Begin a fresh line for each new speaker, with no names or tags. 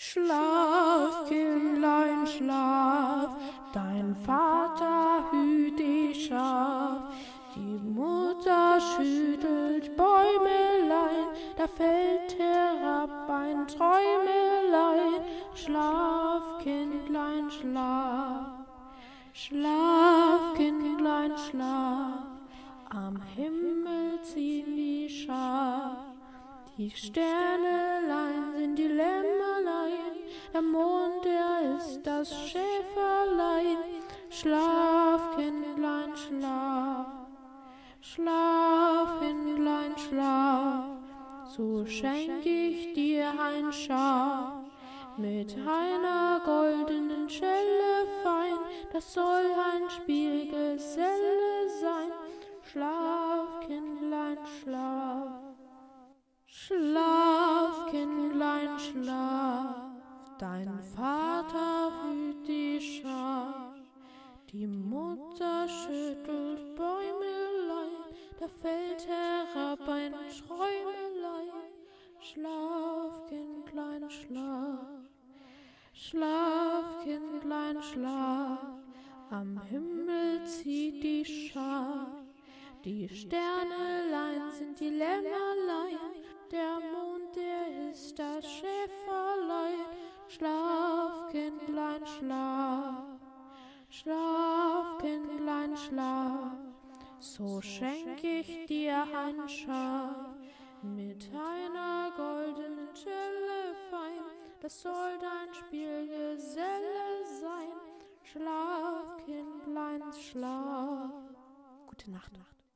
Schlaf, Kindlein, schlaf, dein Vater hüt dich scharf. Die Mutter schüttelt Bäumelein, da fällt herab ein Träumelein. Schlaf, Kindlein, schlaf, schlaf, Kindlein, schlaf. Am Himmel ziehen die Schar, die Sternelein sind die Lämmerlein, der Mond, der ist das Schäferlein. Schlaf, Kindlein, schlaf, schlaf, Kindlein, schlaf, so schenk ich dir ein Schaf mit einer goldenen Schelle fein, das soll ein Spielgeselle sein. Schlaf, Kindlein, schlaf. Schlaf, Kindlein, schlaf. Dein Vater hüt die Schar. Die Mutter schüttelt Bäumelein, da fällt herab ein Träumelein. Schlaf, Kindlein, schlaf. Schlaf, Kindlein, schlaf. Am Himmel zieht die Schar. Die Sternelein sind die Lämmerlein, Kindlein, schlaf, schlaf, Kindlein, schlaf. So schenk ich dir ein Schaf mit einer goldenen Schelle fein. Das soll dein Spielgeselle sein. Schlaf, Kindlein, schlaf. Gute Nacht. Nacht.